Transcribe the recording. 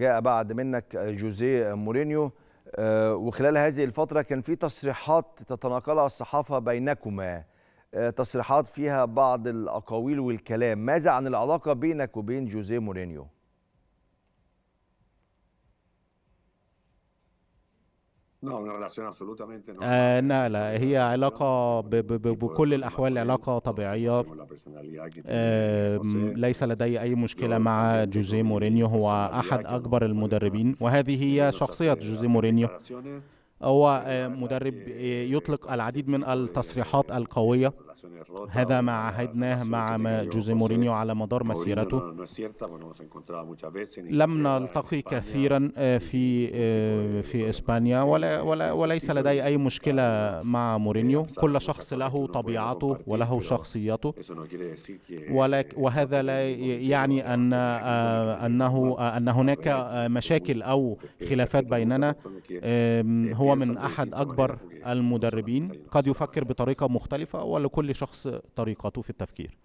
جاء بعد منك جوزيه مورينيو. آه، وخلال هذه الفترة كان في تصريحات تتناقلها الصحافة بينكما. آه، تصريحات فيها بعض الأقاويل والكلام. ماذا عن العلاقة بينك وبين جوزيه مورينيو؟ آه لا لا هي علاقة ب ب ب بكل الأحوال علاقة طبيعية آه ليس لدي أي مشكلة مع جوزيه مورينيو؟ هو أحد أكبر المدربين. وهذه هي شخصية جوزيه مورينيو. هو آه، مدرب يطلق العديد من التصريحات القوية. هذا ما عهدناه مع جوزيه مورينيو على مدار مسيرته. لم نلتقي كثيرا آه، في في إسبانيا ولا ولا وليس لدي أي مشكلة مع مورينيو. كل شخص له طبيعته وله شخصيته. وهذا لا يعني أن أنه أن هناك مشاكل أو خلافات بيننا. هو من أحد أكبر المدربين. قد يفكر بطريقة مختلفة ولكل شخص طريقته في التفكير.